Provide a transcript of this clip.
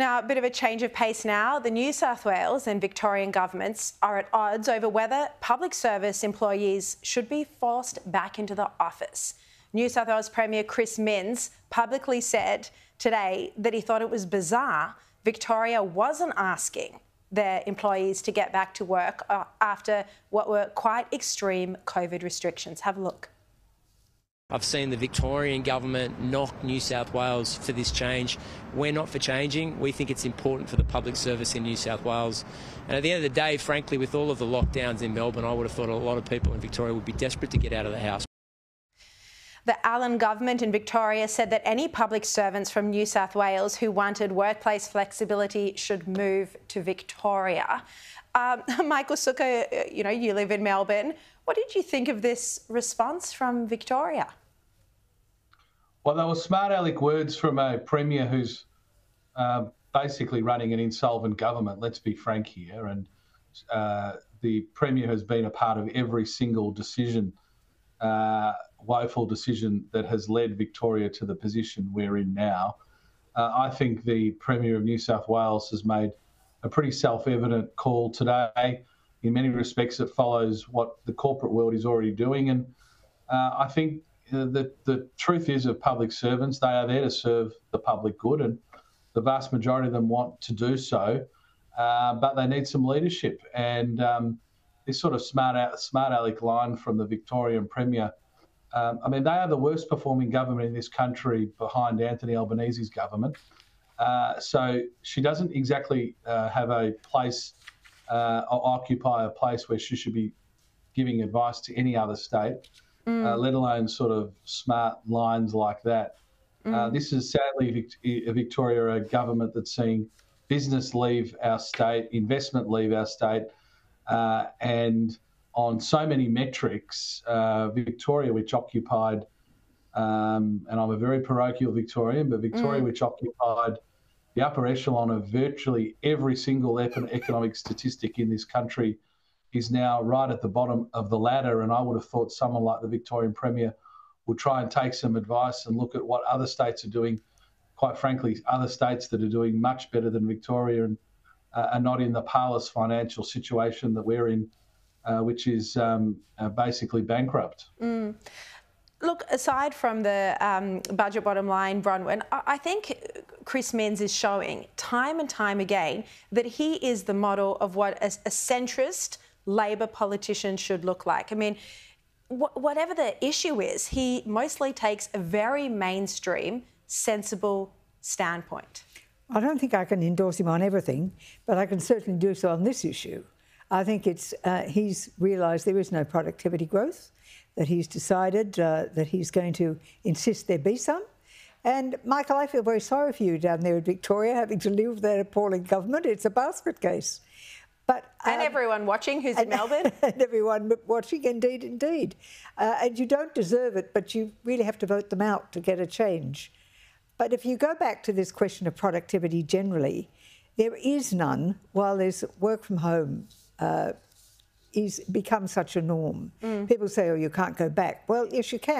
Now, a bit of a change of pace now. The New South Wales and Victorian governments are at odds over whether public service employees should be forced back into the office. New South Wales Premier Chris Minns publicly said today that he thought it was bizarre Victoria wasn't asking their employees to get back to work uh, after what were quite extreme COVID restrictions. Have a look. I've seen the Victorian government knock New South Wales for this change. We're not for changing. We think it's important for the public service in New South Wales. And at the end of the day, frankly, with all of the lockdowns in Melbourne, I would have thought a lot of people in Victoria would be desperate to get out of the house. The Allan government in Victoria said that any public servants from New South Wales who wanted workplace flexibility should move to Victoria. Um, Michael Sukkar, uh, you know, you live in Melbourne. What did you think of this response from Victoria? Well, they were smart aleck words from a premier who's uh, basically running an insolvent government. Let's be frank here, and uh, the premier has been a part of every single decision, uh, woeful decision that has led Victoria to the position we're in now. Uh, I think the premier of New South Wales has made a pretty self-evident call today. In many respects, it follows what the corporate world is already doing, and uh, I think the, the truth is of public servants, they are there to serve the public good, and the vast majority of them want to do so, uh, but they need some leadership. And um, this sort of smart smart aleck line from the Victorian Premier, um, I mean, they are the worst performing government in this country behind Anthony Albanese's government. Uh, so she doesn't exactly uh, have a place uh, or occupy a place where she should be giving advice to any other state mm. uh, let alone sort of smart lines like that. Uh, mm. Uh, this is sadly Victoria, a government that's seeing business leave our state, investment leave our state, uh, and on so many metrics, uh, Victoria, which occupied, um, and I'm a very parochial Victorian, but Victoria, mm. which occupied the upper echelon of virtually every single economic statistic in this country is now right at the bottom of the ladder. And I would have thought someone like the Victorian Premier would try and take some advice and look at what other states are doing. Quite frankly, other states that are doing much better than Victoria and uh, are not in the parlous financial situation that we're in, uh, which is um, uh, basically bankrupt. Mm. Look, aside from the um, budget bottom line, Bronwyn, I think Chris Minns is showing time and time again that he is the model of what a, a centrist Labor politician should look like. I mean, wh- whatever the issue is, he mostly takes a very mainstream, sensible standpoint. I don't think I can endorse him on everything, but I can certainly do so on this issue. I think it's uh, he's realised there is no productivity growth, that he's decided uh, that he's going to insist there be some. And Michael, I feel very sorry for you down there in Victoria, having to live with that appalling government. It's a basket case. But, um, and everyone watching who's and, in Melbourne. And everyone watching, indeed, indeed. Uh, and you don't deserve it, but you really have to vote them out to get a change. But if you go back to this question of productivity generally, there is none while there's work from home uh, is become such a norm. Mm. People say, oh, you can't go back. Well, yes, you can.